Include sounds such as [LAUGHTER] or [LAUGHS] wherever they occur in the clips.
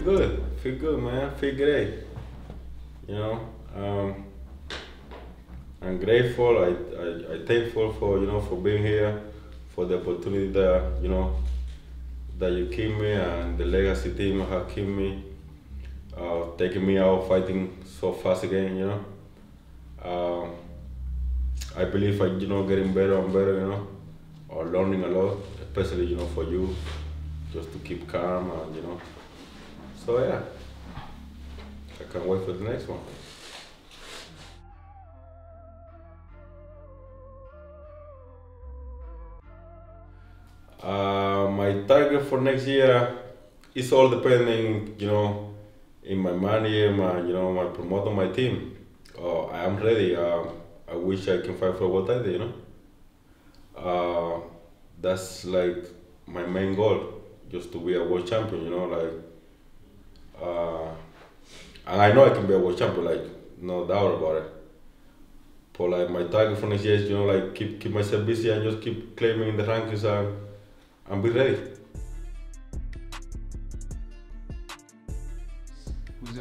feel good man, feel great. You know, um, I'm grateful. I, I, I thankful for you know for being here, for the opportunity that you know that you keep me and the legacy team have kept me, uh, taking me out fighting so fast again. You know, um, I believe I you know getting better and better. You know, or learning a lot, especially you know for you, just to keep calm and you know. So yeah, I can't wait for the next one. Uh, my target for next year is all depending, you know, in my money, my you know, my promoter, my team. Uh, I am ready. Uh, I wish I can fight for what I did, you know. Uh, that's like my main goal, just to be a world champion, you know, like. Uh, and I know I can be a world champion, like no doubt about it. But like my target for next year is, you know, like keep keep myself busy and just keep claiming the rankings and and be ready.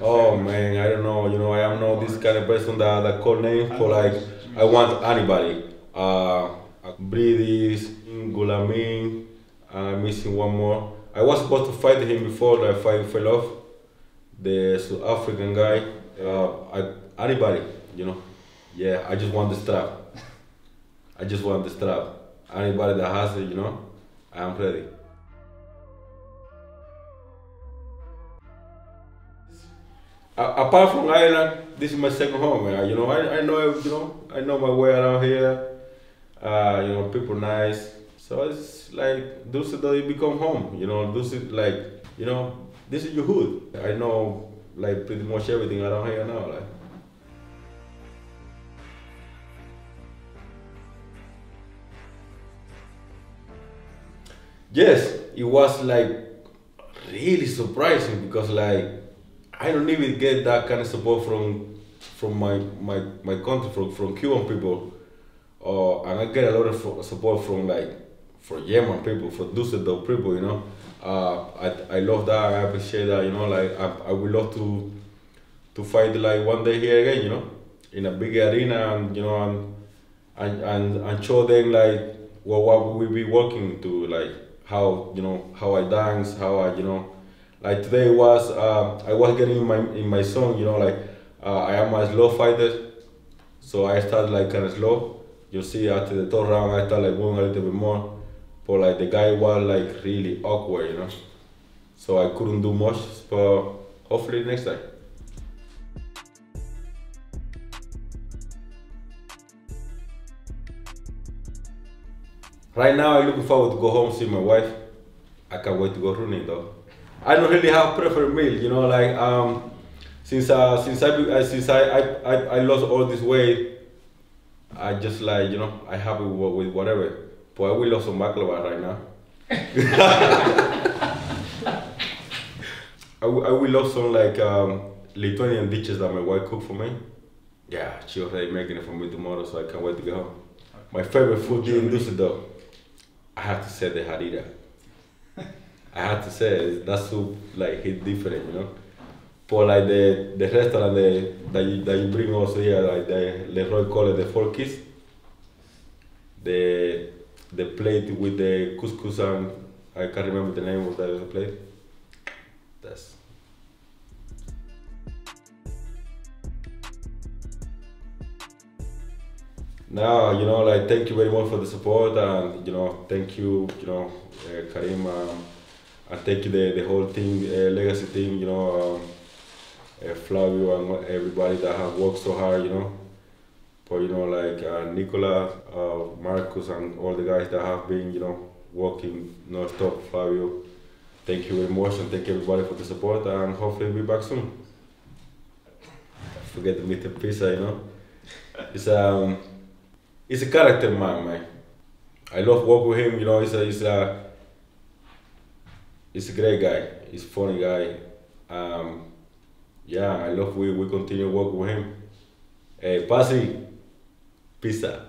Oh man, I don't know. You know, I am not this kind of person that that call names, but like I want anybody. Uh, Briedis, Goulamirian, and I'm missing one more. I was supposed to fight him before the fight fell off. The South African guy. Uh, I, anybody, you know. Yeah, I just want the strap. I just want the strap. Anybody that has it, you know, I am ready. A- apart from Ireland, this is my second home. You know, I, I know you know I know my way around here. Uh, you know, people nice. So it's like Dusseldorf you become home. You know, this is like you know this is your hood. I know like pretty much everything around here now. Like. Yes, it was like really surprising because like I don't even get that kind of support from from my my, my country from, from Cuban people, uh, and I get a lot of support from like for German people, for Dusseldorf people, you know. Uh, I I love that. I appreciate that. You know, like I, I would love to to fight like one day here again. You know, in a big arena and you know and and and, and show them like well, what we be working to like how you know how I dance, how I you know like today was uh, I was getting in my in my song, you know like uh, I am a slow fighter, so I started like kind of slow. You see after the third round I started like moving a little bit more, but like the guy was like really awkward, you know, so I couldn't do much. But hopefully next time. Right now, I'm looking forward to go home see my wife. I can't wait to go running though. I don't really have preferred meal, you know, like um, since uh, since I, uh, since I, I, I, lost all this weight, I just like you know I happy with whatever. [LAUGHS] I will love some baklava right now. I, will- I will love some like um, Lithuanian dishes that my wife cook for me. Yeah, she already making it for me tomorrow, so I can't wait to go home. My favorite food in Düsseldorf, I have to say the harira. I have to say that soup like hit different, you know. But like the the restaurant the, that you that you bring also here, like the Lenroy call it the four kids. The the plate with the couscous and I can't remember the name of the plate. That's now you know, like thank you very much for the support, and you know, thank you, you know, uh, Karim, um, and thank you the the whole team, uh, legacy team, you know, um, uh, Flavio and everybody that have worked so hard, you know, for you know, like uh, Nicola, uh, Marcus, and all the guys that have been, you know, working non-stop. Flavio, thank you very much, and thank everybody for the support, and hopefully we'll be back soon. Forget the meat and pizza, you know. It's um he's a character man, man. I love work with him. You know, he's a he's a he's a great guy. He's a funny guy. Um, yeah, I love we we continue work with him. Hey, Pasi, pizza.